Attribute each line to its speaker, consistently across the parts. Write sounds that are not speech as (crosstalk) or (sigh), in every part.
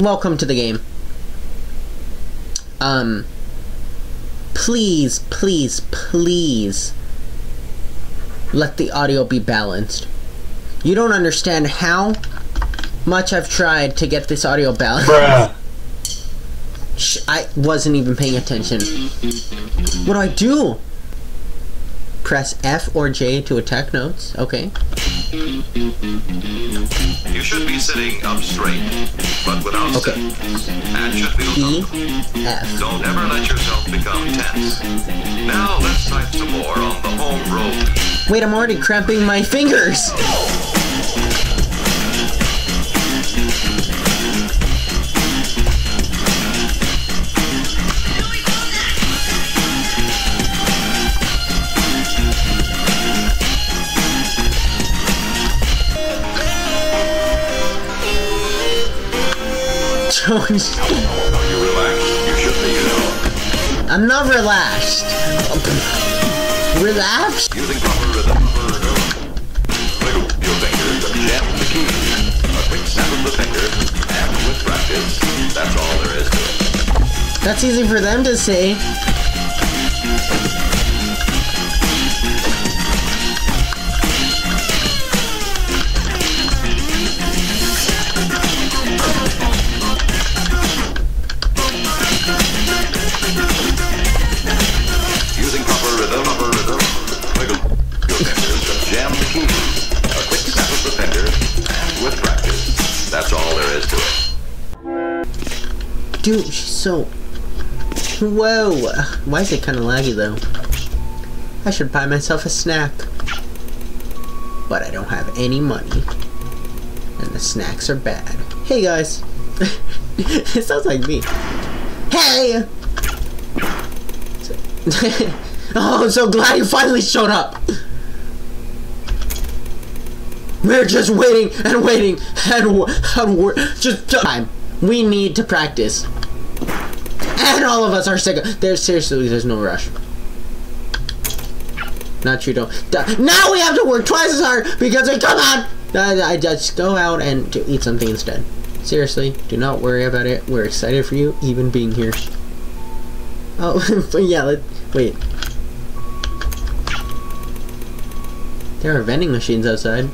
Speaker 1: Welcome to the game. Um, please, please, please let the audio be balanced. You don't understand how much I've tried to get this audio balanced.
Speaker 2: Bruh.
Speaker 1: I wasn't even paying attention. What do I do? Press F or J to attack notes. Okay.
Speaker 3: You should be sitting up straight, but without
Speaker 1: Okay.
Speaker 3: stiffness, and should be
Speaker 1: E, mm-hmm.
Speaker 3: uncomfortable.
Speaker 1: F.
Speaker 3: Don't ever let yourself become tense. Now let's type some more on the home road.
Speaker 1: Wait, I'm already cramping my fingers. (laughs) Jones,
Speaker 3: Are you relaxed? You should be, know.
Speaker 1: I'm not relaxed. Relaxed?
Speaker 3: Using proper rhythm. Wiggle your fingers jam the. A quick snap of the finger, and with practice, that's all there is to it.
Speaker 1: That's easy for them to say. Dude, she's so. Whoa! Why is it kind of laggy though? I should buy myself a snack. But I don't have any money. And the snacks are bad. Hey guys! (laughs) it sounds like me. Hey! (laughs) oh, I'm so glad you finally showed up! We're just waiting and waiting and, and we're just time. We need to practice. And all of us are sick. There's seriously, there's no rush. Not you don't. Now we have to work twice as hard because we come on. I, just go out and to eat something instead. Seriously, do not worry about it. We're excited for you, even being here. Oh, (laughs) yeah. Let, wait. There are vending machines outside.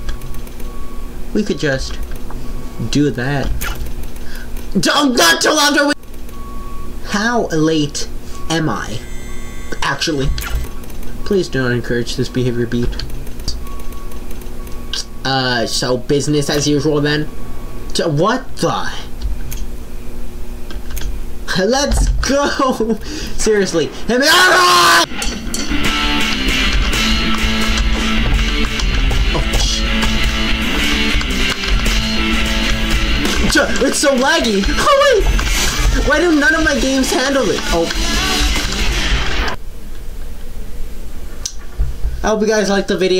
Speaker 1: We could just do that. Don't not long to wait. How late am I? Actually, please do not encourage this behavior beat. Uh, so business as usual then. So what the? (laughs) Let's go! (laughs) Seriously! Oh, It's so laggy! Oh wait! Why do none of my games handle it? Oh. I hope you guys liked the video.